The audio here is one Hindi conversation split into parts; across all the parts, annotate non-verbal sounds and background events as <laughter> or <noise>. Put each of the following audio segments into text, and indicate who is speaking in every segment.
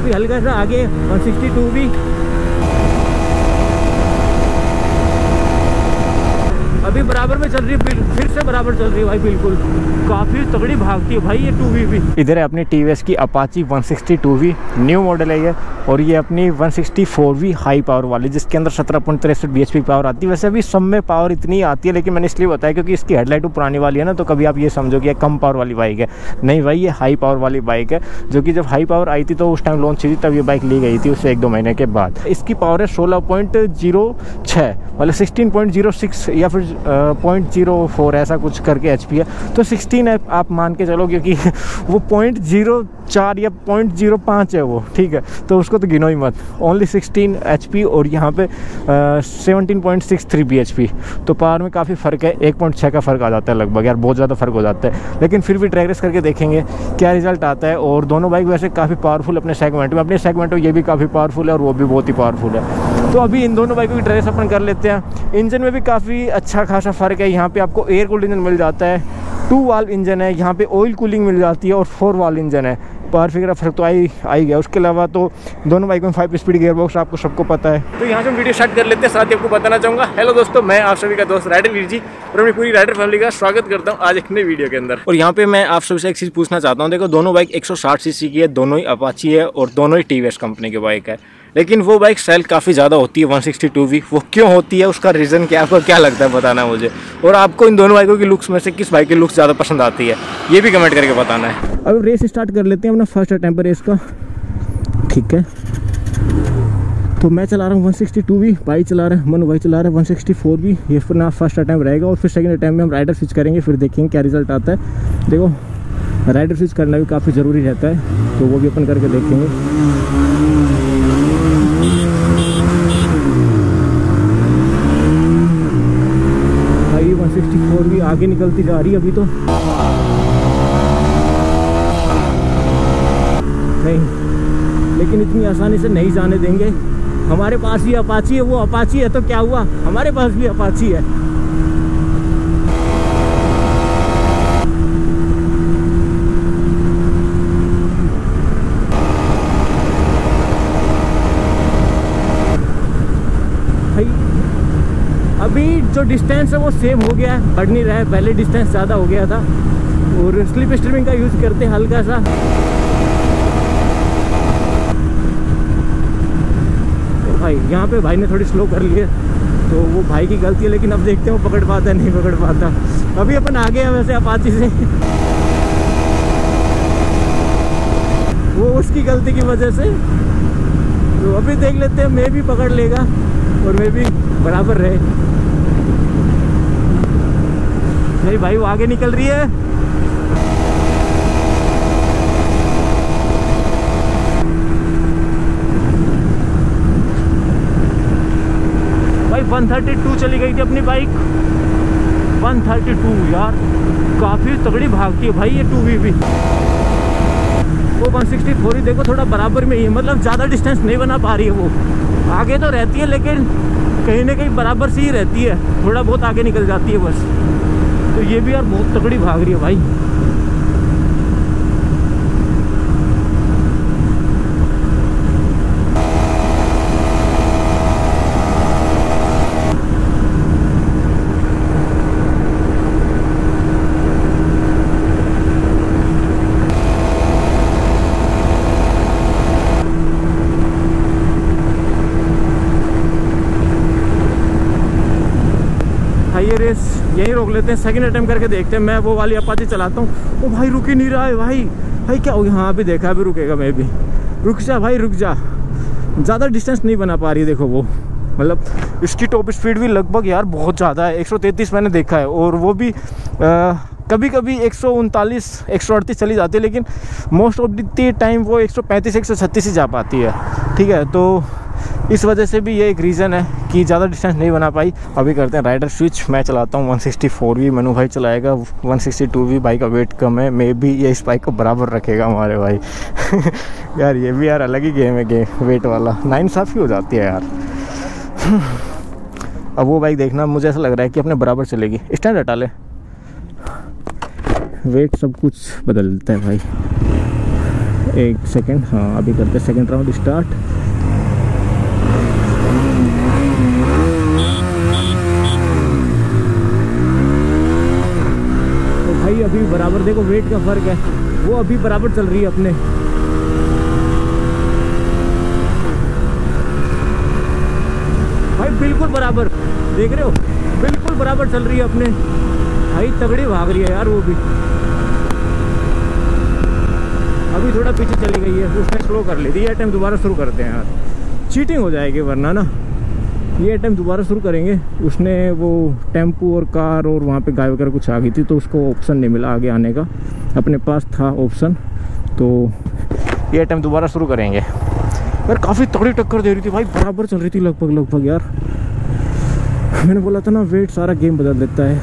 Speaker 1: अभी हल्का सा आगे 162 भी। बराबर में चल रही है फिर से बराबर चल रही है भाई, बिल्कुल। काफ़ी तगड़ी भागती है भाई ये टू वी भी। इधर है अपनी टी की अपाची 162 वी न्यू मॉडल है ये, और ये अपनी 164 वी हाई पावर वाली, जिसके अंदर सत्रह पॉइंट तिरसठ बी पावर आती है। वैसे अभी सब में पावर इतनी आती है, लेकिन मैंने इसलिए बताया क्योंकि इसकी हेडलाइट पुरानी वाली है ना तो कभी आप ये समझो कि कम पावर वाली बाइक है। नहीं भाई, ये हाई पावर वाली बाइक है, जो कि जब हाई पावर आई थी तो उस टाइम लॉन्च हुई थी, तब ये बाइक ली गई थी उससे एक दो महीने के बाद। इसकी पावर है सोलह पॉइंट ज़ीरो छः मतलब सिक्सटीन पॉइंट ज़ीरो सिक्स या फिर पॉइंट ज़ीरो फोर ऐसा कुछ करके एचपी है। तो सिक्सटीन है, आप मान के चलो क्योंकि <laughs> वो पॉइंट ज़ीरो चार या पॉइंट ज़ीरो पाँच है वो, ठीक है। तो उसको तो गिनो ही मत। ओनली सिक्सटीन एच और यहाँ पे seventeen point six three B H P तो पावर में काफ़ी फ़र्क है, एक पॉइंट छः का फ़र्क आ जाता है लगभग, यार बहुत ज़्यादा फ़र्क हो जाता है। लेकिन फिर भी ट्रैक रेस करके देखेंगे क्या रिज़ल्ट आता है। और दोनों बाइक वैसे काफ़ी पावरफुल अपने सेगमेंट में, अपने सेगमेंट में ये भी काफ़ी पावरफुल है और वो भी बहुत ही पावरफुल है। तो अभी इन दोनों बाइकों की ट्रेस अपन कर लेते हैं। इंजन में भी काफ़ी अच्छा खासा फ़र्क है। यहाँ पे आपको एयर कूल्ड इंजन मिल जाता है। टू वाल इंजन है। यहाँ पे ऑयल कूलिंग मिल जाती है और फोर वाल इंजन है। पावर फिगर फ़र्क तो आई आई गया। उसके अलावा तो दोनों बाइकों में फाइव स्पीड गियर बॉक्स आपको सबको पता है। तो यहाँ से हम वीडियो स्टार्ट कर लेते हैं। साथ ही आपको बताना चाहूँगा। हेलो दोस्तों मैं आप सभी का दोस्त राइडर वीर जी और अपनी पूरी राइडर फैमिली का स्वागत करता हूँ आज एक नई वीडियो के अंदर। और यहाँ पे मैं आप सभी से एक चीज़ पूछना चाहता हूँ। देखो दोनों बाइक एक सीसी की है दोनों ही अपाची है और दोनों ही टीवीएस कंपनी की बाइक है। लेकिन वो बाइक सेल काफ़ी ज़्यादा होती है 162 वी वो क्यों होती है, उसका रीज़न क्या आपको क्या लगता है, बताना मुझे। और आपको इन दोनों बाइकों की लुक्स में से किस बाइक की लुक्स ज़्यादा पसंद आती है? ये भी कमेंट करके बताना है। अब रेस स्टार्ट कर लेते हैं अपना फ़र्स्ट अटैम्प रेस का। ठीक है। तो मैं चला रहा हूँ 162 भी बाइक चला रहा है, मनु भाई चला रहा है 164 भी ये अपना फ़र्स्ट अटैम्प रहेगा और फिर सेकंड अटैम्प में हम राइडर स्विच करेंगे, फिर देखेंगे क्या रिज़ल्ट आता है। देखो राइडर स्विच करना भी काफ़ी ज़रूरी रहता है तो वो भी अपन करके देखेंगे। और भी आगे निकलती जा रही है अभी तो। नहीं, लेकिन इतनी आसानी से नहीं जाने देंगे। हमारे पास ही अपाची है, वो अपाची है तो क्या हुआ? हमारे पास भी अपाची है जो डिस्टेंस है, वो सेम हो गया है बढ़ नहीं रहा है। पहले डिस्टेंस ज़्यादा हो गया था। और स्लिप स्ट्रीमिंग का यूज़ करते हैं हल्का सा। तो भाई, यहाँ पे भाई ने थोड़ी स्लो कर ली है तो वो भाई की गलती है, लेकिन अब देखते हैं वो पकड़ पाता है, नहीं पकड़ पाता। अभी अपन आगे हैं वैसे अपाची से। वो उसकी गलती की वजह से। तो अभी देख लेते हैं, मैं भी पकड़ लेगा और मैं भी बराबर रहे। नहीं भाई, वो आगे निकल रही है। भाई 132 चली गई थी अपनी बाइक 132 यार, काफ़ी तगड़ी भागती है भाई ये टू वी भी। वो 164 ही देखो, थोड़ा बराबर में ही है मतलब ज़्यादा डिस्टेंस नहीं बना पा रही है वो। आगे तो रहती है, लेकिन कहीं ना कहीं बराबर से ही रहती है। थोड़ा बहुत आगे निकल जाती है बस। तो ये भी यार बहुत तगड़ी भाग रही है भाई ये रेस यहीं रोक लेते हैं सेकंड अटेम्प करके देखते हैं। मैं वो वाली अपाची चलाता हूँ। वो भाई, रुक ही नहीं रहा है भाई। भाई, क्या हो गया? हाँ अभी देखा अभी रुकेगा मैं भी। रुक जा भाई, रुक जा। ज़्यादा डिस्टेंस नहीं बना पा रही, देखो वो। मतलब इसकी टॉप स्पीड भी लगभग यार बहुत ज़्यादा है। 133 मैंने देखा है। और वो भी कभी कभी एक सौ उनतालीस, एक सौ अड़तीस चली जाती है, लेकिन मोस्ट ऑफ़ द टाइम वो एक सौ पैंतीस, एक सौ छत्तीस ही जा पाती है। ठीक है तो इस वजह से भी ये एक रीज़न है। कि ज़्यादा डिस्टेंस नहीं बना पाई। अभी करते हैं राइडर स्विच मैं चलाता हूँ 164 भी। मनु भाई चलाएगा। 162 भी। बाइक का वेट कम है। मे भी ये इस बाइक को बराबर रखेगा हमारे भाई। <laughs> यार, ये भी यार अलग ही गेम है गेम वेट वाला। नाइन साफ़ ही हो जाती है यार। <laughs> अब वो बाइक देखना। मुझे ऐसा लग रहा है कि अपने बराबर चलेगी। स्टैंड हटा ले। वेट सब कुछ बदल देता है भाई। एक सेकंड हाँ अभी करते हैं सेकंड राउंड स्टार्ट तो भाई अभी बराबर देखो वेट का फ़र्क है। वो अभी बराबर चल रही है अपने। भाई, बिल्कुल बराबर। देख रहे हो? बिल्कुल बराबर चल रही है अपने। भाई, तगड़ी भाग रही है यार वो भी। अभी थोड़ा पीछे चली गई है, उसने स्लो कर ली थी। ये टाइम दोबारा शुरू करते हैं यार। चीटिंग हो जाएगी वरना ना। ये टाइम दोबारा शुरू करेंगे। उसने वो टेंपो और कार और वहाँ पे गाय वगैरह कुछ आ गई थी तो उसको ऑप्शन नहीं मिला आगे आने का। अपने पास था ऑप्शन तो ये टाइम दोबारा शुरू करेंगे। यार, काफ़ी तगड़ी टक्कर दे रही थी भाई। बराबर चल रही थी लगभग लगभग यार। मैंने बोला था ना, वेट सारा गेम बदल देता है।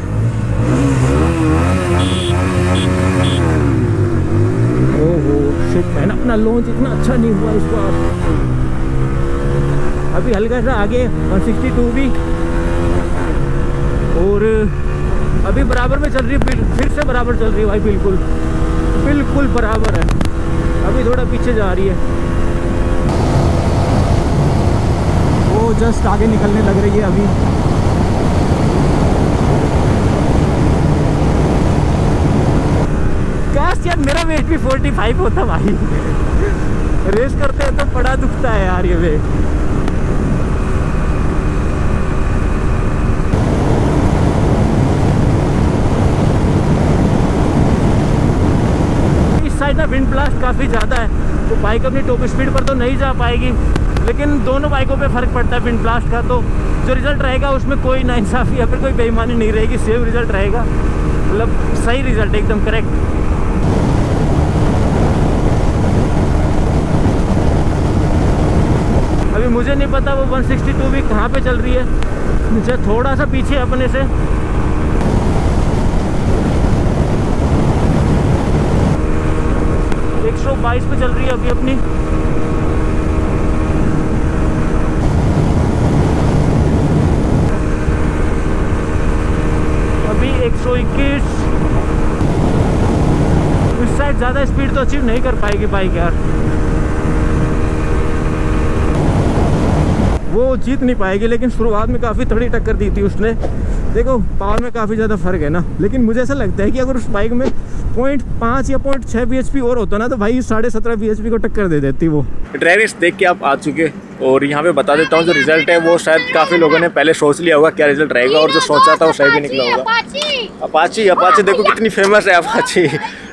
Speaker 1: ओहो शिट मैंने अपना लॉन्च इतना अच्छा नहीं हुआ इस बार अभी हल्का सा आगे 162 भी। और, अभी बराबर में चल रही है, फिर से बराबर चल रही है भाई, बिल्कुल। बिल्कुल बराबर है। अभी थोड़ा पीछे जा रही है। वो जस्ट आगे निकलने लग रही है अभी। काश यार मेरा वेट भी 45 होता भाई। <laughs> रेस करते हैं तो बड़ा दुखता है यार ये वेट साइड ना विंड ब्लास्ट काफ़ी ज़्यादा है तो बाइक अपनी टॉप स्पीड पर तो नहीं जा पाएगी, लेकिन दोनों बाइकों पे फ़र्क पड़ता है विंड ब्लास्ट का तो जो रिज़ल्ट रहेगा उसमें कोई नाइंसाफ़ी या फिर कोई बेईमानी नहीं रहेगी सेम रिज़ल्ट रहेगा मतलब सही रिज़ल्ट एकदम करेक्ट अभी मुझे नहीं पता वो 162 भी कहाँ पे चल रही है, मुझे थोड़ा सा पीछे अपने से एक सौ बाईस पे चल रही है अभी अपनी। अभी एक सौ इक्कीस। इस साइड ज़्यादा स्पीड तो अचीव नहीं कर पाएगी बाइक यार। वो जीत नहीं पाएगी लेकिन शुरुआत में काफ़ी तगड़ी टक्कर दी थी उसने। देखो पावर में काफ़ी ज़्यादा फ़र्क है ना लेकिन मुझे ऐसा लगता है कि अगर उस बाइक में पॉइंट पाँच या पॉइंट छः बी और होता ना तो भाई साढ़े सत्रह बी को टक्कर दे देती वो।
Speaker 2: ड्राइवर्स देख के आप आ चुके और यहाँ पे बता देता हूँ जो रिज़ल्ट है वो शायद काफ़ी लोगों ने पहले सोच लिया होगा क्या रिज़ल्ट रहेगा और जो सोचा था वो सही भी निकला होगा। अपाची अपाची देखो कितनी फ़ेमस है अपाची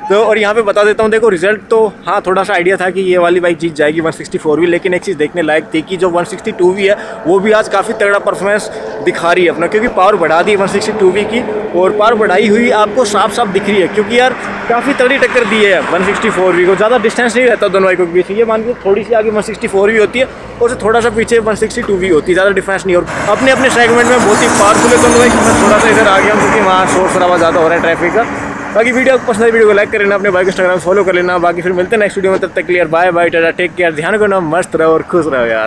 Speaker 2: तो और यहाँ पे बता देता हूँ, देखो रिज़ल्ट तो हाँ थोड़ा सा आइडिया था कि ये वाली बाइक जीत जाएगी 164 भी, लेकिन एक चीज़ देखने लायक थी कि जो 162 भी है, वो भी आज काफ़ी तगड़ा परफॉर्मेंस दिखा रही है अपना, क्योंकि पावर बढ़ा दी वन सिक्सटी भी की, और पावर बढ़ाई हुई आपको साफ़ साफ़ दिख रही है, क्योंकि यार काफ़ी तगड़ी टक्कर दी है वन सिक्सटी को। ज़्यादा डिस्टेंस नहीं रहता दोनों बाइकों के बीच ये मान के थोड़ी सी आगे वन सिक्सटी भी होती है, और उससे थोड़ा सा पीछे वन सिक्सटी भी होती है, ज़्यादा डिफरेंस नहीं, और अपने अपने सेगमेंट में बहुत ही पावरफुल है दोनों बाइक थोड़ा सा इधर आ गया क्योंकि वहाँ शोर शराबा ज़्यादा हो रहा है ट्रैफ़िक का। बाकी वीडियो आपको पसंद है वीडियो को लाइक कर लेना, अपने बाइक इंस्टाग्राम फॉलो कर लेना। बाकी फिर मिलते हैं नेक्स्ट वीडियो में, तब तक clear bye bye tata take care ध्यान करना मस्त रहो और खुश रहो यार।